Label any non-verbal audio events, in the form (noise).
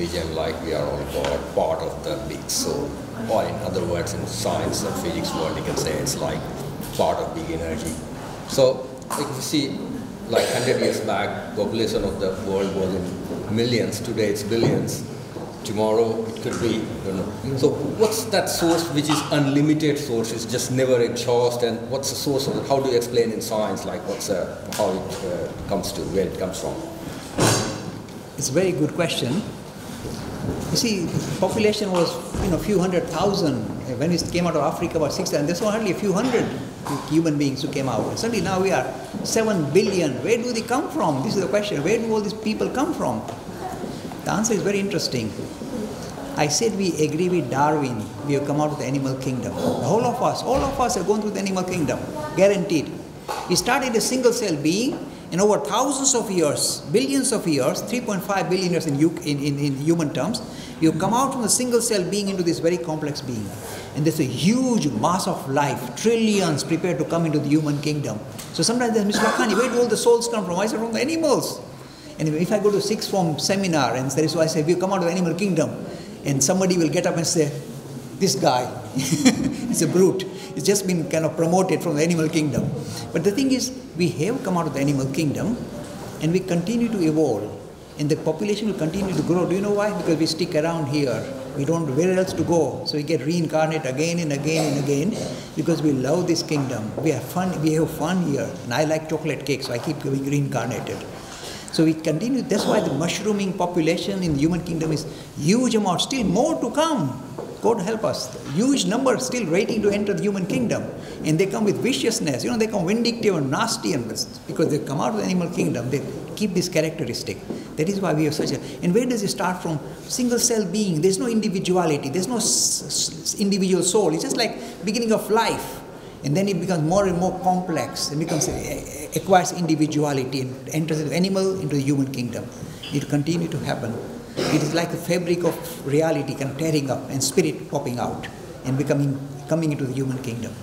religion like we are all God, part of the big soul. Or in other words, in science and physics world, you can say it's like part of big energy. So if you see, like 100 years back, population of the world was in millions. Today it's billions. Tomorrow it could be, you know. So what's that source which is unlimited source, is just never exhaust, and what's the source of it? How do you explain in science, like what's uh, how it uh, comes to, where it comes from? It's a very good question. You see, population was you know few hundred thousand when we came out of Africa about six, and there's hardly a few hundred human beings who came out. Suddenly now we are seven billion. Where do they come from? This is the question. Where do all these people come from? The answer is very interesting. I said we agree with Darwin. We have come out of the animal kingdom. The whole of us, all of us are going through the animal kingdom, guaranteed. We started a single cell being, and over thousands of years, billions of years, 3.5 billion years in, in, in, in human terms, you come out from a single cell being into this very complex being. And there's a huge mass of life, trillions prepared to come into the human kingdom. So sometimes there's Mr. Lakhani, where do all the souls come from? I say from the animals. And if I go to sixth form seminar and there is so I say, we come out of the animal kingdom, and somebody will get up and say, this guy, (laughs) is a brute. It's just been kind of promoted from the animal kingdom. But the thing is, we have come out of the animal kingdom and we continue to evolve. And the population will continue to grow. Do you know why? Because we stick around here. We don't where else to go. So we get reincarnate again and again and again because we love this kingdom. We have fun, we have fun here. And I like chocolate cake, so I keep getting reincarnated. So we continue. That's why the mushrooming population in the human kingdom is huge amount. Still more to come. God help us. Huge number still waiting to enter the human kingdom. And they come with viciousness. You know, they come vindictive and nasty and because they come out of the animal kingdom, they keep this characteristic. That is why we have such a. And where does it start from? Single cell being. There's no individuality. There's no individual soul. It's just like beginning of life. And then it becomes more and more complex and becomes eh, eh, acquires individuality and enters the animal into the human kingdom. It will continue to happen. It is like the fabric of reality kind of tearing up and spirit popping out and becoming coming into the human kingdom.